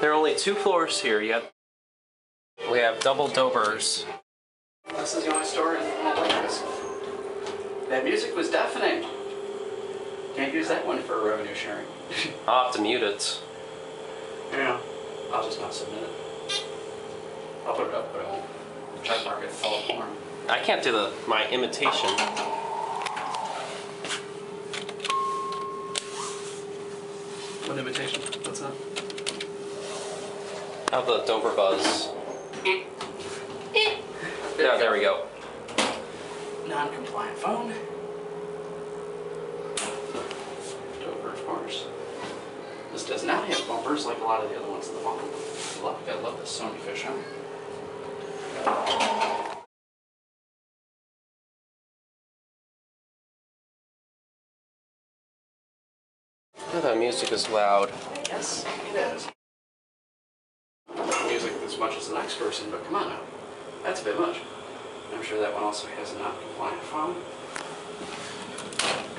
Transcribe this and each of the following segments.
There are only two floors here yet. We have double Dovers. This is the only store in. That music was deafening. Can't use that one for revenue sharing. I'll have to mute it. yeah. I'll just not submit it. I'll put it up, but I won't. Try to mark it all form. I can't do the my imitation. What imitation? What's that? Have the Dover buzz. Yeah, there we go. Non-compliant phone. Dover, of course. This does not have bumpers like a lot of the other ones in the bottom. I love, I love this Sony fish, huh? Oh, yeah, that music is loud. Yes, it is the next person, but come on now. That's a bit much. I'm sure that one also has a non-compliant phone.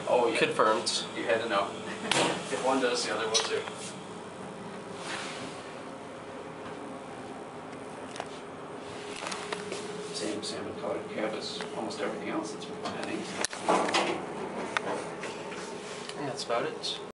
Oh, yeah. Confirmed. You had to know. if one does, the other will too. Same salmon colored cab as almost everything else that's been planning. Yeah, that's about it.